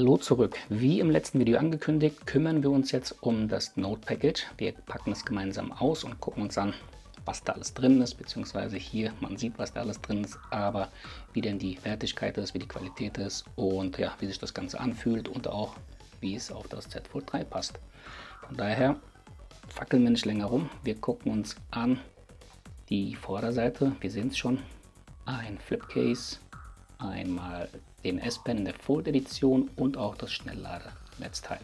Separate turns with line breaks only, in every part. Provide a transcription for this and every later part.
Hallo zurück. Wie im letzten Video angekündigt, kümmern wir uns jetzt um das Node Package. Wir packen es gemeinsam aus und gucken uns an, was da alles drin ist, beziehungsweise hier, man sieht, was da alles drin ist, aber wie denn die Wertigkeit ist, wie die Qualität ist und ja, wie sich das Ganze anfühlt und auch, wie es auf das Z Fold 3 passt. Von daher fackeln wir nicht länger rum. Wir gucken uns an die Vorderseite. Wir sehen es schon. Ein Flipcase, einmal den S-Pen in der Fold-Edition und auch das Schnelllader-Netzteil.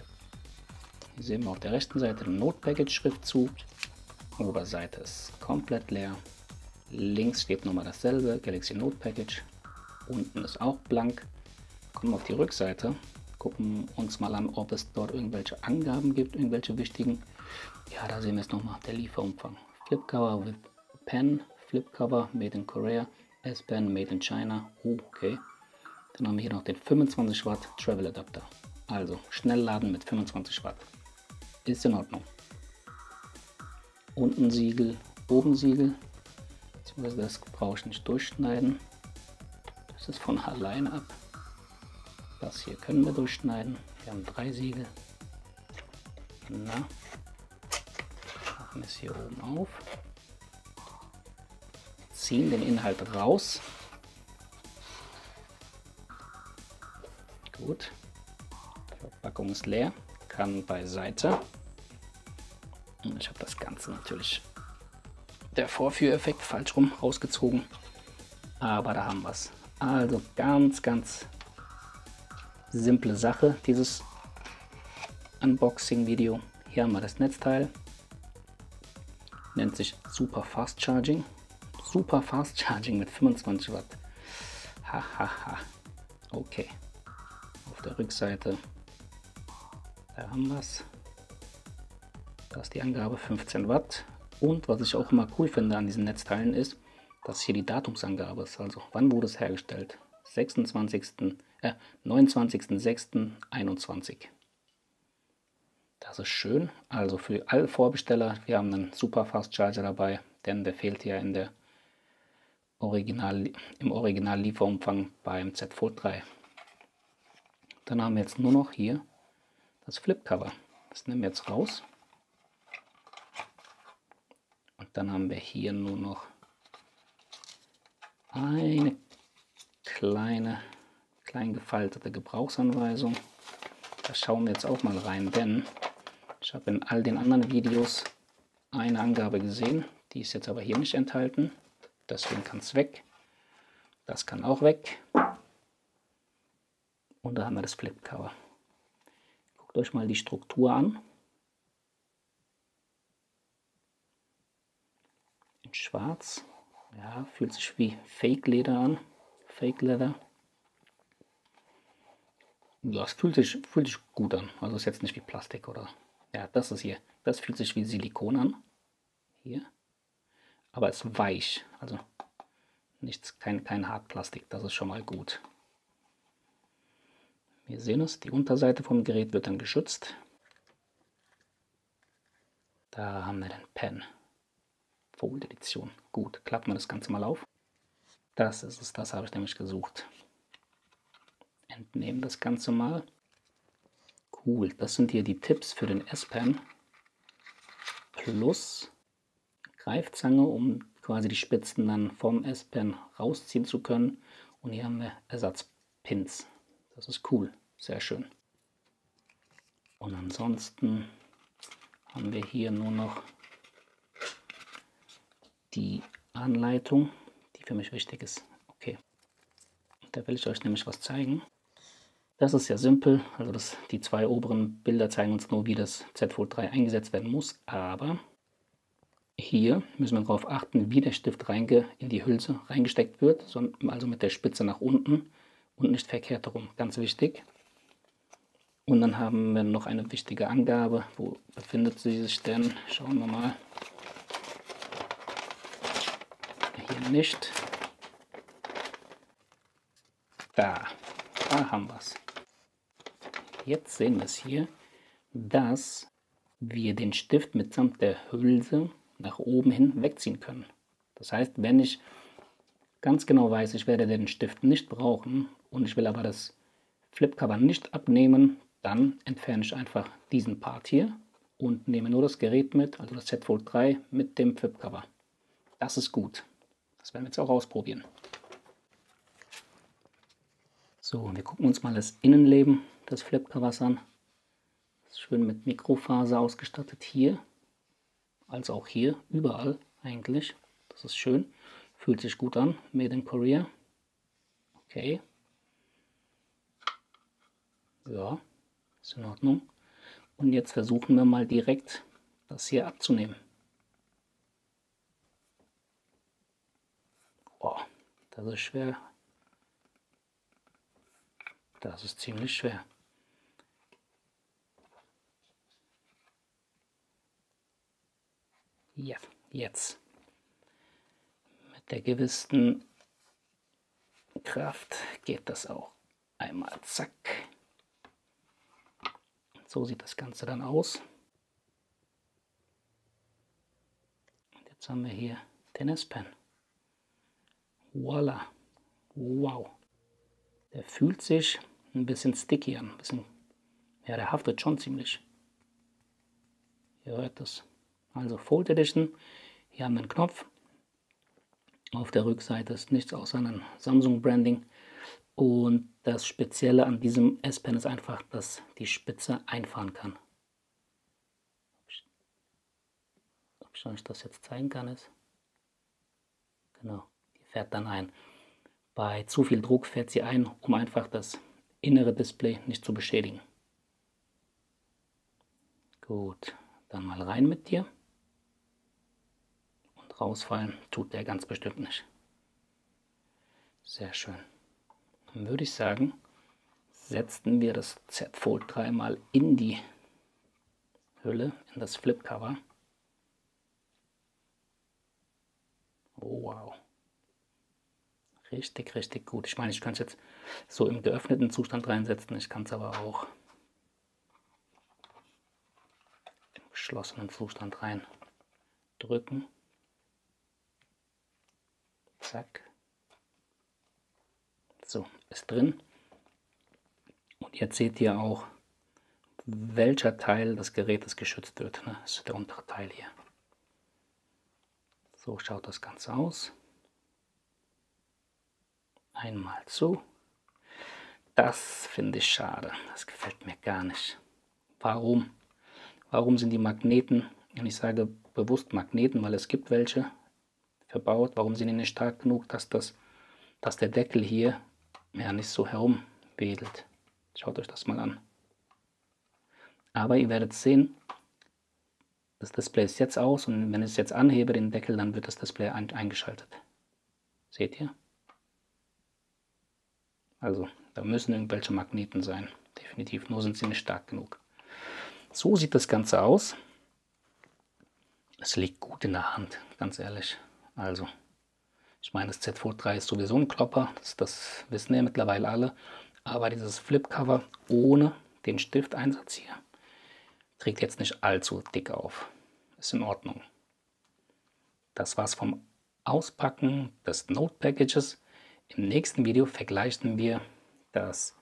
Hier sehen wir auf der rechten Seite den Node Package Schriftzug. Oberseite ist komplett leer. Links steht nochmal dasselbe, Galaxy Note Package. Unten ist auch blank. Kommen wir auf die Rückseite, gucken uns mal an, ob es dort irgendwelche Angaben gibt, irgendwelche wichtigen. Ja, da sehen wir es nochmal, der Lieferumfang. Flipcover with Pen, Flipcover made in Korea, S-Pen made in China. Oh, okay. Dann haben wir hier noch den 25 Watt Travel Adapter. Also Schnellladen mit 25 Watt. Ist in Ordnung. Unten Siegel, oben Siegel. Das brauche ich nicht durchschneiden. Das ist von alleine ab. Das hier können wir durchschneiden. Wir haben drei Siegel. Na, machen wir es hier oben auf. Ziehen den Inhalt raus. Gut. Verpackung ist leer, kann beiseite. Und ich habe das Ganze natürlich der Vorführeffekt falsch rum rausgezogen. Aber da haben wir es. Also ganz, ganz simple Sache, dieses Unboxing-Video. Hier haben wir das Netzteil. Nennt sich Super Fast Charging. Super Fast Charging mit 25 Watt. Hahaha. Ha, ha. Okay der Rückseite. Da haben wir es. Da ist die Angabe 15 Watt. Und was ich auch immer cool finde an diesen Netzteilen ist, dass hier die Datumsangabe ist. Also wann wurde es hergestellt? 26. Äh, 29.06.21. Das ist schön. Also für alle Vorbesteller, wir haben einen super Fast Charger dabei, denn der fehlt ja in der Original, im Original Lieferumfang beim Z Fold 3. Dann haben wir jetzt nur noch hier das Flipcover. Das nehmen wir jetzt raus. Und dann haben wir hier nur noch eine kleine, klein gefaltete Gebrauchsanweisung. Da schauen wir jetzt auch mal rein, denn ich habe in all den anderen Videos eine Angabe gesehen. Die ist jetzt aber hier nicht enthalten. Deswegen kann es weg. Das kann auch weg. Und da haben wir das Flipcover. Guckt euch mal die Struktur an. In schwarz. Ja, fühlt sich wie Fake Leder an. Fake Leather. Ja, es fühlt sich, fühlt sich gut an. Also ist jetzt nicht wie Plastik oder. Ja, das ist hier. Das fühlt sich wie Silikon an. Hier. Aber es ist weich. Also nichts, kein, kein Hartplastik. Das ist schon mal gut. Wir sehen es, die Unterseite vom Gerät wird dann geschützt. Da haben wir den Pen. Fold Edition. Gut, klappen wir das Ganze mal auf. Das ist es, das habe ich nämlich gesucht. Entnehmen das Ganze mal. Cool, das sind hier die Tipps für den S-Pen. Plus Greifzange, um quasi die Spitzen dann vom S-Pen rausziehen zu können. Und hier haben wir Ersatzpins. Das ist cool, sehr schön. Und ansonsten haben wir hier nur noch die Anleitung, die für mich wichtig ist. Okay, da will ich euch nämlich was zeigen. Das ist ja simpel, also das, die zwei oberen Bilder zeigen uns nur, wie das Z Fold 3 eingesetzt werden muss, aber hier müssen wir darauf achten, wie der Stift in die Hülse reingesteckt wird, also mit der Spitze nach unten und nicht verkehrt herum. Ganz wichtig. Und dann haben wir noch eine wichtige Angabe. Wo befindet sie sich denn? Schauen wir mal. Hier nicht. Da. Da haben wir es. Jetzt sehen wir es hier, dass wir den Stift mitsamt der Hülse nach oben hin wegziehen können. Das heißt, wenn ich ganz genau weiß, ich werde den Stift nicht brauchen und ich will aber das Flipcover nicht abnehmen, dann entferne ich einfach diesen Part hier und nehme nur das Gerät mit, also das Z Fold 3 mit dem Flipcover. Das ist gut. Das werden wir jetzt auch ausprobieren. So, wir gucken uns mal das Innenleben des Flipcovers an. Das ist schön mit Mikrofaser ausgestattet hier, als auch hier, überall eigentlich. Das ist schön, fühlt sich gut an, Made in Korea. Okay. Ja, ist in Ordnung. Und jetzt versuchen wir mal direkt das hier abzunehmen. Boah, das ist schwer. Das ist ziemlich schwer. Ja, jetzt. Mit der gewissen Kraft geht das auch. Einmal zack. So sieht das Ganze dann aus. Und jetzt haben wir hier den S-Pen. Voila. Wow. Der fühlt sich ein bisschen sticky an. Ein bisschen, ja, der haftet schon ziemlich. Ihr hört das. Also Fold Edition. Hier haben wir einen Knopf. Auf der Rückseite ist nichts außer ein Samsung Branding. Und das Spezielle an diesem S-Pen ist einfach, dass die Spitze einfahren kann. Ob ich euch das jetzt zeigen kann, ist. Genau, die fährt dann ein. Bei zu viel Druck fährt sie ein, um einfach das innere Display nicht zu beschädigen. Gut, dann mal rein mit dir. Rausfallen tut der ganz bestimmt nicht. Sehr schön. Dann würde ich sagen, setzen wir das Z Fold 3 mal in die Hülle, in das Flipcover. Oh, wow. Richtig, richtig gut. Ich meine, ich kann es jetzt so im geöffneten Zustand reinsetzen. Ich kann es aber auch im geschlossenen Zustand rein drücken. Zack. So, ist drin. Und jetzt seht ihr auch, welcher Teil des Gerätes geschützt wird. Ne? Das ist der untere Teil hier. So schaut das Ganze aus. Einmal zu. Das finde ich schade. Das gefällt mir gar nicht. Warum? Warum sind die Magneten, und ich sage bewusst Magneten, weil es gibt welche verbaut, warum sind die nicht stark genug, dass, das, dass der Deckel hier ja, nicht so herumwedelt. Schaut euch das mal an. Aber ihr werdet sehen, das Display ist jetzt aus und wenn ich es jetzt anhebe, den Deckel, dann wird das Display ein eingeschaltet. Seht ihr? Also, da müssen irgendwelche Magneten sein. Definitiv, nur sind sie nicht stark genug. So sieht das Ganze aus. Es liegt gut in der Hand, ganz ehrlich. Also, ich meine, das Z Fold 3 ist sowieso ein Klopper, das, das wissen ja mittlerweile alle. Aber dieses Flipcover ohne den Stifteinsatz hier trägt jetzt nicht allzu dick auf. Ist in Ordnung. Das war's vom Auspacken des Note Packages. Im nächsten Video vergleichen wir das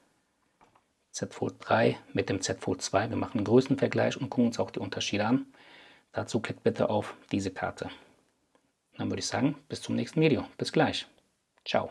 Z Fold 3 mit dem Z Fold 2. Wir machen einen Größenvergleich und gucken uns auch die Unterschiede an. Dazu klickt bitte auf diese Karte. Dann würde ich sagen, bis zum nächsten Video. Bis gleich. Ciao.